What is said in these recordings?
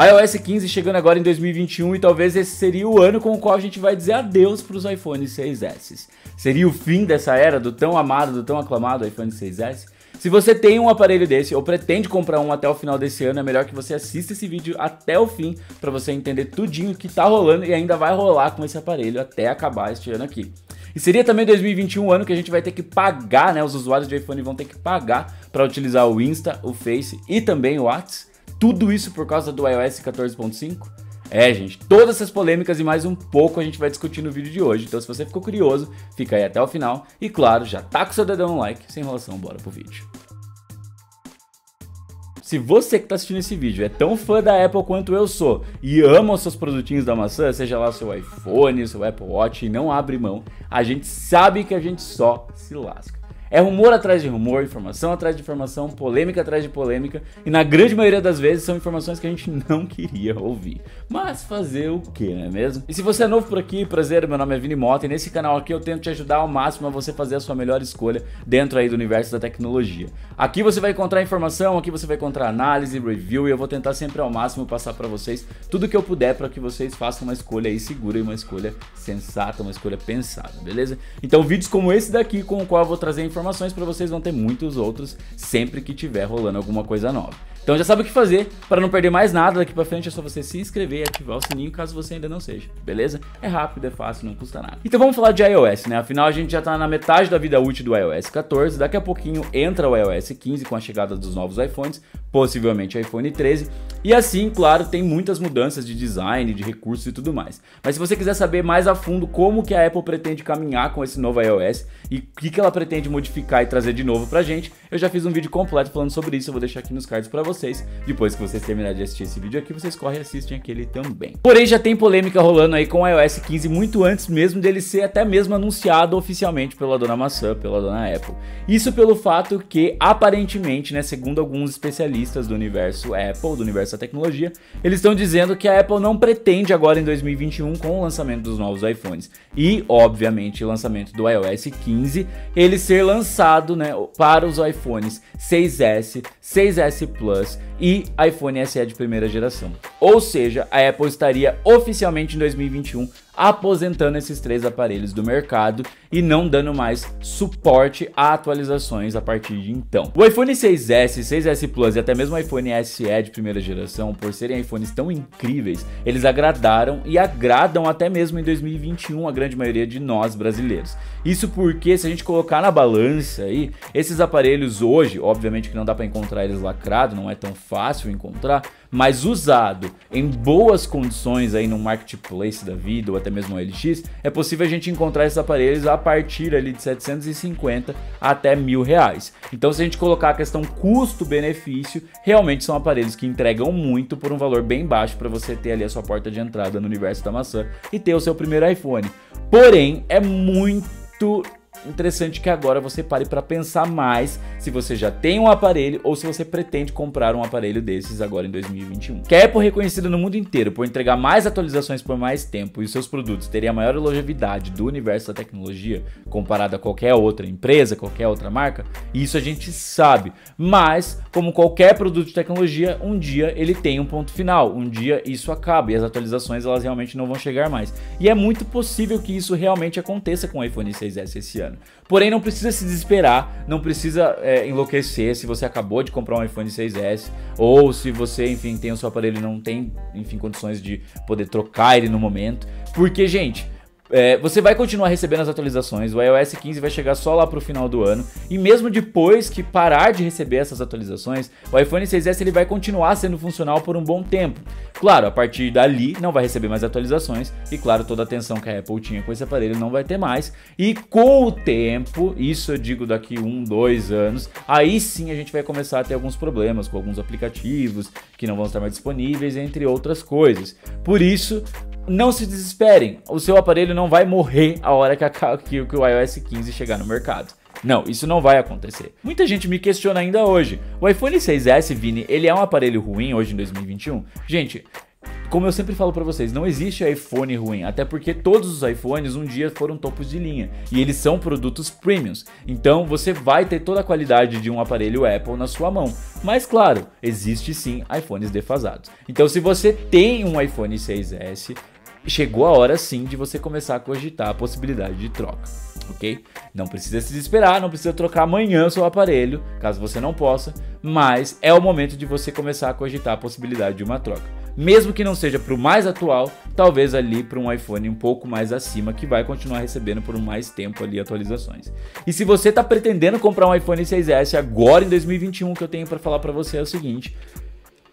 iOS 15 chegando agora em 2021 e talvez esse seria o ano com o qual a gente vai dizer adeus para os iPhone 6S. Seria o fim dessa era do tão amado, do tão aclamado iPhone 6S? Se você tem um aparelho desse ou pretende comprar um até o final desse ano, é melhor que você assista esse vídeo até o fim para você entender tudinho que tá rolando e ainda vai rolar com esse aparelho até acabar este ano aqui. E seria também 2021 o ano que a gente vai ter que pagar, né? Os usuários de iPhone vão ter que pagar para utilizar o Insta, o Face e também o WhatsApp. Tudo isso por causa do iOS 14.5? É, gente, todas essas polêmicas e mais um pouco a gente vai discutir no vídeo de hoje. Então, se você ficou curioso, fica aí até o final. E claro, já tá com seu dedão no like. Sem enrolação, bora pro vídeo. Se você que está assistindo esse vídeo é tão fã da Apple quanto eu sou e ama os seus produtinhos da maçã, seja lá seu iPhone, seu Apple Watch e não abre mão, a gente sabe que a gente só se lasca. É rumor atrás de rumor, informação atrás de informação, polêmica atrás de polêmica, e na grande maioria das vezes são informações que a gente não queria ouvir. Mas fazer o que, não é mesmo? E se você é novo por aqui, prazer, meu nome é Vini Mota, e nesse canal aqui eu tento te ajudar ao máximo a você fazer a sua melhor escolha dentro aí do universo da tecnologia. Aqui você vai encontrar informação, aqui você vai encontrar análise, review, e eu vou tentar sempre ao máximo passar para vocês tudo que eu puder para que vocês façam uma escolha aí segura e uma escolha sensata, uma escolha pensada, beleza? Então vídeos como esse daqui com o qual eu vou trazer informação informações para vocês, vão ter muitos outros sempre que tiver rolando alguma coisa nova. Então já sabe o que fazer para não perder mais nada daqui para frente, é só você se inscrever e ativar o sininho caso você ainda não seja, beleza? É rápido, é fácil, não custa nada. Então vamos falar de iOS, né? Afinal a gente já tá na metade da vida útil do iOS 14, daqui a pouquinho entra o iOS 15 com a chegada dos novos iPhones, possivelmente iPhone 13, e assim, claro, tem muitas mudanças de design, de recursos e tudo mais. Mas se você quiser saber mais a fundo como que a Apple pretende caminhar com esse novo iOS e o que, que ela pretende modificar e trazer de novo pra gente, eu já fiz um vídeo completo falando sobre isso, eu vou deixar aqui nos cards para vocês. Depois que vocês terminarem de assistir esse vídeo aqui, vocês correm e assistem aquele também. Porém, já tem polêmica rolando aí com o iOS 15 muito antes mesmo dele ser até mesmo anunciado oficialmente pela dona maçã, pela dona Apple. Isso pelo fato que, aparentemente, né, segundo alguns especialistas do universo Apple, do universo da tecnologia, eles estão dizendo que a Apple não pretende agora em 2021, com o lançamento dos novos iPhones e, obviamente, o lançamento do iOS 15, ele ser lançado né, para os iPhones 6S, 6S Plus e iPhone SE de primeira geração. Ou seja, a Apple estaria oficialmente em 2021 aposentando esses três aparelhos do mercado e não dando mais suporte a atualizações a partir de então. O iPhone 6S, 6S Plus e até mesmo o iPhone SE de primeira geração, por serem iPhones tão incríveis, eles agradaram e agradam até mesmo em 2021 a grande maioria de nós brasileiros. Isso porque se a gente colocar na balança aí, esses aparelhos hoje, obviamente que não dá para encontrar eles lacrado, não é tão fácil encontrar, mas usado em boas condições aí no marketplace da vida ou até mesmo no LX, é possível a gente encontrar esses aparelhos a partir ali de 750 até mil reais. Então se a gente colocar a questão custo-benefício, realmente são aparelhos que entregam muito por um valor bem baixo para você ter ali a sua porta de entrada no universo da maçã e ter o seu primeiro iPhone. Porém, é muito interessante que agora você pare para pensar mais se você já tem um aparelho ou se você pretende comprar um aparelho desses agora em 2021. Que a Apple reconhecida no mundo inteiro por entregar mais atualizações por mais tempo e seus produtos terem a maior longevidade do universo da tecnologia comparado a qualquer outra empresa, qualquer outra marca, isso a gente sabe. Mas, como qualquer produto de tecnologia, um dia ele tem um ponto final, um dia isso acaba e as atualizações elas realmente não vão chegar mais. E é muito possível que isso realmente aconteça com o iPhone 6S esse ano ano. Porém, não precisa se desesperar, não precisa é, enlouquecer se você acabou de comprar um iPhone 6S ou se você, enfim, tem o seu aparelho e não tem, enfim, condições de poder trocar ele no momento. Porque, gente, é, você vai continuar recebendo as atualizações, o iOS 15 vai chegar só lá pro final do ano, e mesmo depois que parar de receber essas atualizações, o iPhone 6S ele vai continuar sendo funcional por um bom tempo. Claro, a partir dali não vai receber mais atualizações, e claro, toda a atenção que a Apple tinha com esse aparelho não vai ter mais, e com o tempo, isso eu digo daqui um, dois anos, aí sim a gente vai começar a ter alguns problemas com alguns aplicativos que não vão estar mais disponíveis, entre outras coisas. Por isso, não se desesperem, o seu aparelho não vai morrer a hora que, a, que, que o iOS 15 chegar no mercado. Não, isso não vai acontecer. Muita gente me questiona ainda hoje. O iPhone 6S, Vini, ele é um aparelho ruim hoje em 2021? Gente, como eu sempre falo para vocês, não existe iPhone ruim, até porque todos os iPhones um dia foram topos de linha e eles são produtos premiums. Então você vai ter toda a qualidade de um aparelho Apple na sua mão. Mas claro, existe sim iPhones defasados. Então se você tem um iPhone 6S, chegou a hora sim de você começar a cogitar a possibilidade de troca, ok? Não precisa se desesperar, não precisa trocar amanhã seu aparelho, caso você não possa, mas é o momento de você começar a cogitar a possibilidade de uma troca. Mesmo que não seja para o mais atual, talvez ali para um iPhone um pouco mais acima, que vai continuar recebendo por mais tempo ali atualizações. E se você está pretendendo comprar um iPhone 6S agora em 2021, o que eu tenho para falar para você é o seguinte: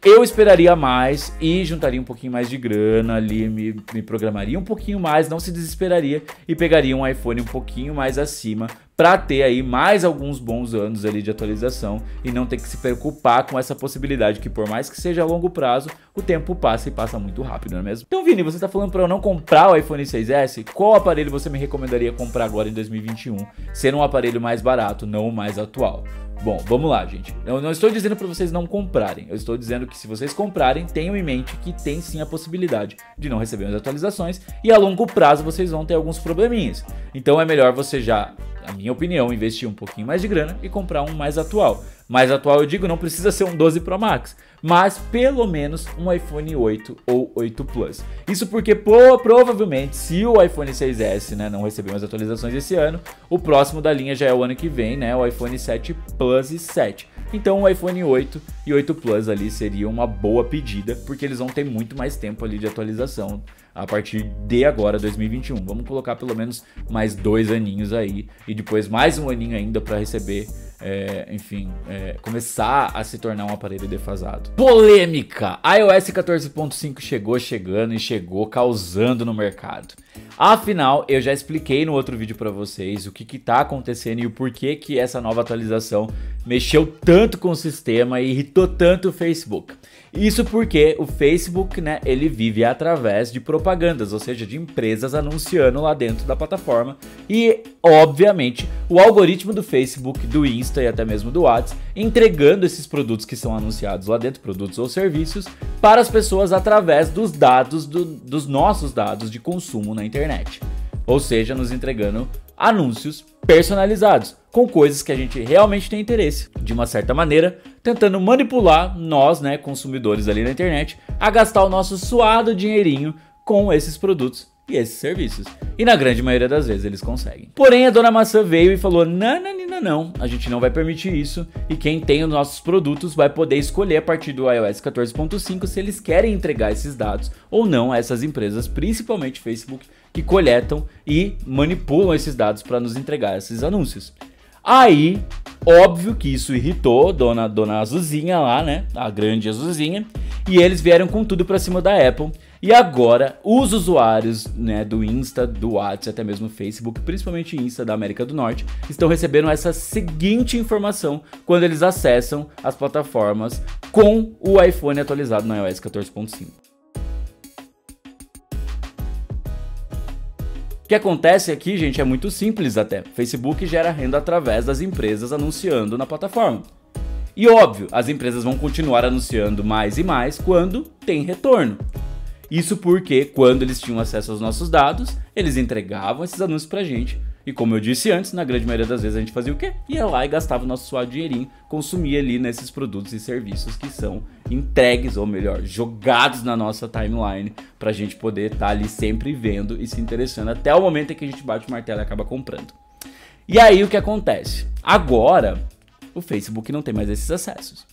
eu esperaria mais e juntaria um pouquinho mais de grana ali, me, me, programaria um pouquinho mais, não se desesperaria e pegaria um iPhone um pouquinho mais acima para ter aí mais alguns bons anos ali de atualização e não ter que se preocupar com essa possibilidade que por mais que seja a longo prazo, o tempo passa e passa muito rápido, não é mesmo? Então, Vini, você tá falando para eu não comprar o iPhone 6S? Qual aparelho você me recomendaria comprar agora em 2021, sendo um aparelho mais barato, não o mais atual? Bom, vamos lá, gente. Eu não estou dizendo para vocês não comprarem. Eu estou dizendo que se vocês comprarem, tenham em mente que tem sim a possibilidade de não receber as atualizações e a longo prazo vocês vão ter alguns probleminhas. Então é melhor você já, na minha opinião, investir um pouquinho mais de grana e comprar um mais atual. Mais atual, eu digo, não precisa ser um 12 Pro Max, mas pelo menos um iPhone 8 ou 8 Plus. Isso porque pô, provavelmente, se o iPhone 6S né, não receber mais atualizações esse ano, o próximo da linha já é o ano que vem, né? O iPhone 7 Plus e 7. Então o iPhone 8 e 8 Plus ali seria uma boa pedida, porque eles vão ter muito mais tempo ali de atualização a partir de agora, 2021. Vamos colocar pelo menos mais dois aninhos aí e depois mais um aninho ainda para receber é, enfim, é, começar a se tornar um aparelho defasado. Polêmica! iOS 14.5 chegou chegando e chegou causando no mercado. Afinal, eu já expliquei no outro vídeo para vocês o que está acontecendo e o porquê que essa nova atualização mexeu tanto com o sistema e irritou tanto o Facebook. Isso porque o Facebook, né, ele vive através de propagandas, ou seja, de empresas anunciando lá dentro da plataforma. E, obviamente, o algoritmo do Facebook, do Insta e até mesmo do WhatsApp, entregando esses produtos que são anunciados lá dentro, produtos ou serviços, para as pessoas através dos dados, do, dos nossos dados de consumo na internet. Ou seja, nos entregando anúncios personalizados, com coisas que a gente realmente tem interesse. De uma certa maneira, tentando manipular nós, né, consumidores ali na internet, a gastar o nosso suado dinheirinho com esses produtos e esses serviços. E na grande maioria das vezes eles conseguem. Porém, a dona maçã veio e falou: não, não, a gente não vai permitir isso. E quem tem os nossos produtos vai poder escolher a partir do iOS 14.5 se eles querem entregar esses dados ou não a essas empresas, principalmente Facebook, que coletam e manipulam esses dados para nos entregar esses anúncios. Aí, óbvio que isso irritou dona dona Azuzinha lá, né? A grande Azuzinha, e eles vieram com tudo para cima da Apple e agora, os usuários né, do Insta, do WhatsApp, até mesmo Facebook, principalmente Insta da América do Norte, estão recebendo essa seguinte informação quando eles acessam as plataformas com o iPhone atualizado no iOS 14.5. O que acontece aqui, gente, é muito simples até. Facebook gera renda através das empresas anunciando na plataforma. E óbvio, as empresas vão continuar anunciando mais e mais quando tem retorno. Isso porque, quando eles tinham acesso aos nossos dados, eles entregavam esses anúncios pra gente. E como eu disse antes, na grande maioria das vezes a gente fazia o quê? Ia lá e gastava o nosso suado dinheirinho, consumia ali nesses produtos e serviços que são entregues, ou melhor, jogados na nossa timeline, pra gente poder estar tá ali sempre vendo e se interessando até o momento em que a gente bate o martelo e acaba comprando. E aí o que acontece? Agora, o Facebook não tem mais esses acessos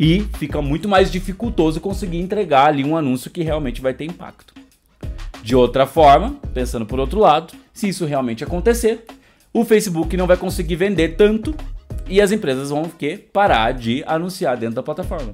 e fica muito mais dificultoso conseguir entregar ali um anúncio que realmente vai ter impacto. De outra forma, pensando por outro lado, se isso realmente acontecer, o Facebook não vai conseguir vender tanto e as empresas vão que parar de anunciar dentro da plataforma.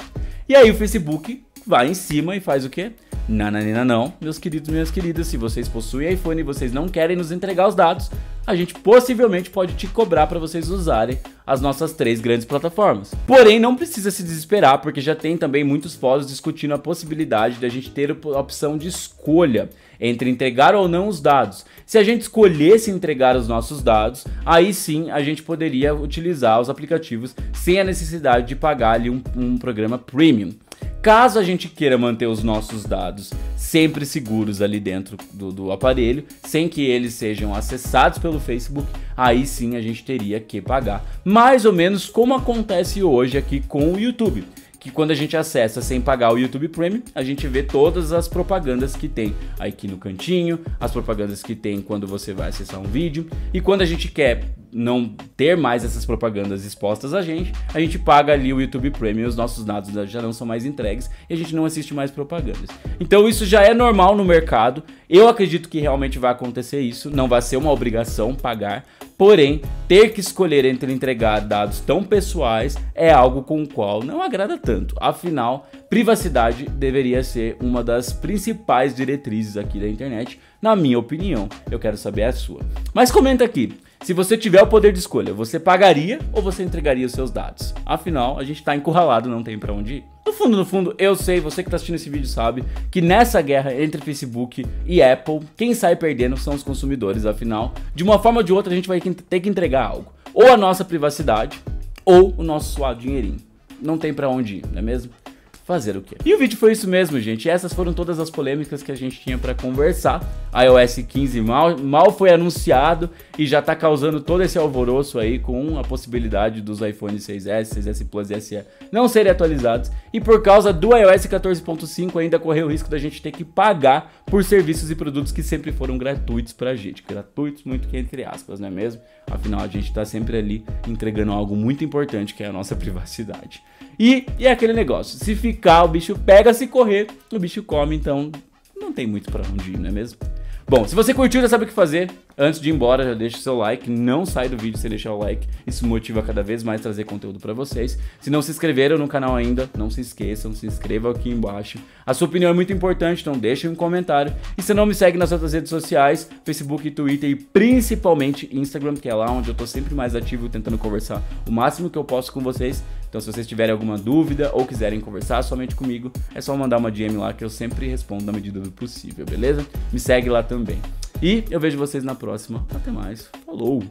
E aí o Facebook vai em cima e faz o quê? Nananina não, meus queridos minhas queridas, se vocês possuem iPhone e vocês não querem nos entregar os dados, a gente possivelmente pode te cobrar para vocês usarem as nossas três grandes plataformas. Porém, não precisa se desesperar, porque já tem também muitos fóruns discutindo a possibilidade de a gente ter a opção de escolha entre entregar ou não os dados. Se a gente escolhesse entregar os nossos dados, aí sim a gente poderia utilizar os aplicativos sem a necessidade de pagar ali um, um programa premium. Caso a gente queira manter os nossos dados sempre seguros ali dentro do, do, aparelho, sem que eles sejam acessados pelo Facebook, aí sim a gente teria que pagar. Mais ou menos como acontece hoje aqui com o YouTube que quando a gente acessa sem pagar o YouTube Premium, a gente vê todas as propagandas que tem aqui no cantinho, as propagandas que tem quando você vai acessar um vídeo, e quando a gente quer não ter mais essas propagandas expostas a gente, a gente paga ali o YouTube Premium, os nossos dados já não são mais entregues e a gente não assiste mais propagandas. Então isso já é normal no mercado. Eu acredito que realmente vai acontecer isso, não vai ser uma obrigação pagar, porém, ter que escolher entre entregar dados tão pessoais é algo com o qual não agrada tanto. Afinal, privacidade deveria ser uma das principais diretrizes aqui da internet, na minha opinião. Eu quero saber a sua. Mas comenta aqui, se você tiver o poder de escolha, você pagaria ou você entregaria os seus dados? Afinal, a gente tá encurralado, não tem para onde ir. No fundo, no fundo, eu sei, você que tá assistindo esse vídeo sabe, que nessa guerra entre Facebook e Apple, quem sai perdendo são os consumidores. Afinal, de uma forma ou de outra, a gente vai ter que entregar algo. Ou a nossa privacidade, ou o nosso suado dinheirinho. Não tem para onde ir, não é mesmo? Fazer o quê? E o vídeo foi isso mesmo, gente. Essas foram todas as polêmicas que a gente tinha para conversar. IOS 15 mal, mal foi anunciado e já tá causando todo esse alvoroço aí com a possibilidade dos iPhone 6S, 6S Plus e SE não serem atualizados. E por causa do iOS 14.5 ainda correu o risco da gente ter que pagar por serviços e produtos que sempre foram gratuitos pra gente. Gratuitos, muito que entre aspas, não é mesmo? Afinal, a gente tá sempre ali entregando algo muito importante que é a nossa privacidade. E, e é aquele negócio, se ficar, o bicho pega, se correr, o bicho come, então não tem muito para onde ir, não é mesmo? Bom, se você curtiu, já sabe o que fazer. Antes de ir embora, já deixa o seu like. Não sai do vídeo sem deixar o like. Isso motiva cada vez mais trazer conteúdo para vocês. Se não se inscreveram no canal ainda, não se esqueçam, se inscrevam aqui embaixo. A sua opinião é muito importante, então deixa um comentário. E se não me segue nas outras redes sociais, Facebook, Twitter e principalmente Instagram, que é lá onde eu tô sempre mais ativo tentando conversar o máximo que eu posso com vocês. Então se vocês tiverem alguma dúvida ou quiserem conversar somente comigo, é só mandar uma DM lá que eu sempre respondo na medida do possível, beleza? Me segue lá também. E eu vejo vocês na próxima. Até mais. Falou!